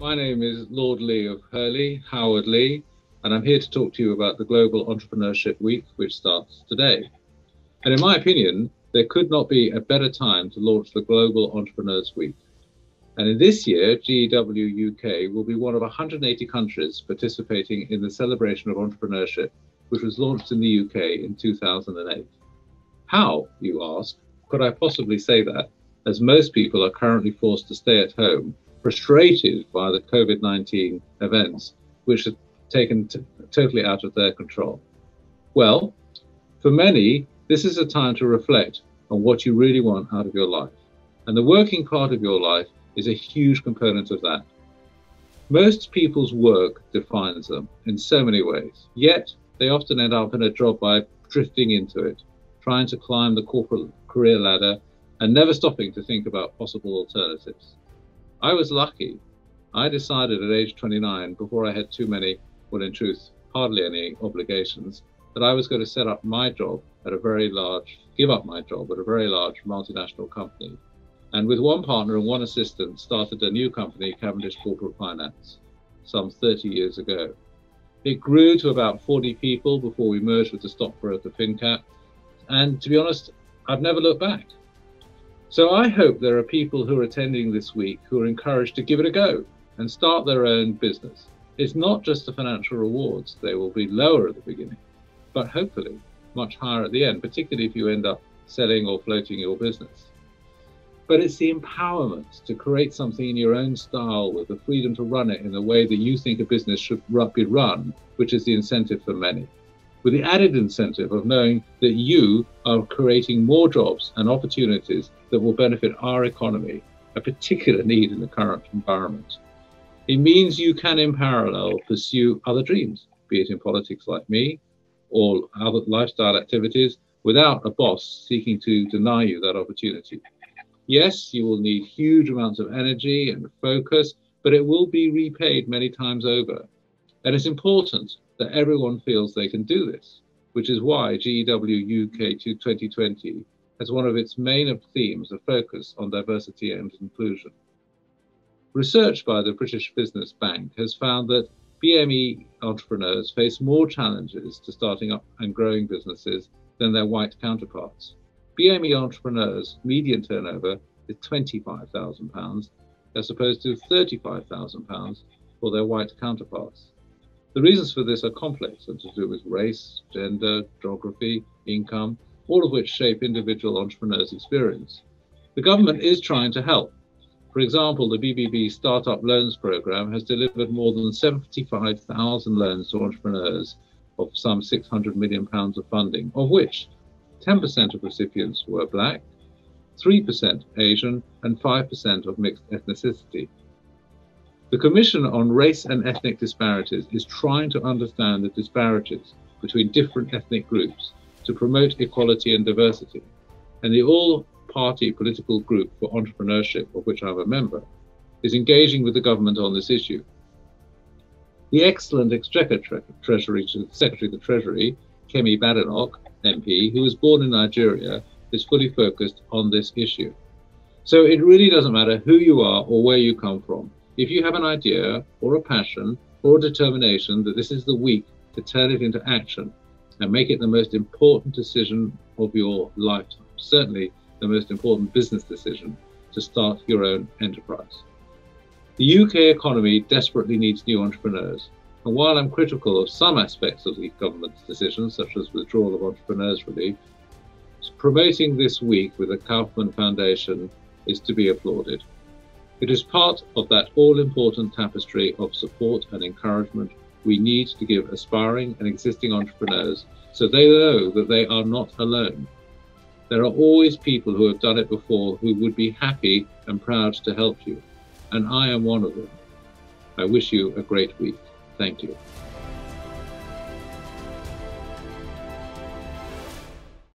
My name is Lord Leigh of Hurley, Howard Leigh, and I'm here to talk to you about the Global Entrepreneurship Week, which starts today. And in my opinion, there could not be a better time to launch the Global Entrepreneurs Week. And in this year, GEW UK will be one of 180 countries participating in the celebration of entrepreneurship, which was launched in the UK in 2008. How, you ask, could I possibly say that, as most people are currently forced to stay at home frustrated by the COVID 19 events, which have taken t- totally out of their control? Well, for many, this is a time to reflect on what you really want out of your life. And the working part of your life is a huge component of that. Most people's work defines them in so many ways, yet they often end up in a job by drifting into it, trying to climb the corporate career ladder and never stopping to think about possible alternatives. I was lucky. I decided at age 29, before I had too many, well, in truth, hardly any obligations, that I was going to set up my job at a very large, give up my job at a very large multinational company. And with one partner and one assistant, started a new company, Cavendish Corporate Finance, some 30 years ago. It grew to about 40 people before we merged with the stockbroker finnCap. And to be honest, I've never looked back. So I hope there are people who are attending this week who are encouraged to give it a go and start their own business. It's not just the financial rewards, they will be lower at the beginning, but hopefully much higher at the end, particularly if you end up selling or floating your business. But it's the empowerment to create something in your own style with the freedom to run it in the way that you think a business should be run, which is the incentive for many with the added incentive of knowing that you are creating more jobs and opportunities that will benefit our economy, a particular need in the current environment. It means you can, in parallel, pursue other dreams, be it in politics like me or other lifestyle activities, without a boss seeking to deny you that opportunity. Yes, you will need huge amounts of energy and focus, but it will be repaid many times over. And it's important that everyone feels they can do this, which is why GEW UK 2020 has one of its main themes a focus on diversity and inclusion. Research by the British Business Bank has found that BME entrepreneurs face more challenges to starting up and growing businesses than their white counterparts. BME entrepreneurs' median turnover is £25,000 as opposed to £35,000 for their white counterparts. The reasons for this are complex and to do with race, gender, geography, income, all of which shape individual entrepreneurs' experience. The government is trying to help. For example, the BBB Startup Loans Programme has delivered more than 75,000 loans to entrepreneurs of some 600 million pounds of funding, of which 10% of recipients were black, 3% Asian, and 5% of mixed ethnicity. The Commission on Race and Ethnic Disparities is trying to understand the disparities between different ethnic groups to promote equality and diversity. And the all party political group for entrepreneurship, of which I'm a member, is engaging with the government on this issue. The excellent Exchequer tre- Treasury Secretary of the Treasury, Kemi Badenoch, MP, who was born in Nigeria, is fully focused on this issue. So it really doesn't matter who you are or where you come from. If you have an idea or a passion or a determination that this is the week to turn it into action and make it the most important decision of your lifetime, certainly the most important business decision to start your own enterprise. The UK economy desperately needs new entrepreneurs. And while I'm critical of some aspects of the government's decisions, such as withdrawal of entrepreneurs relief, promoting this week with the Kauffman Foundation is to be applauded. It is part of that all important tapestry of support and encouragement we need to give aspiring and existing entrepreneurs so they know that they are not alone. There are always people who have done it before who would be happy and proud to help you, and I am one of them. I wish you a great week. Thank you.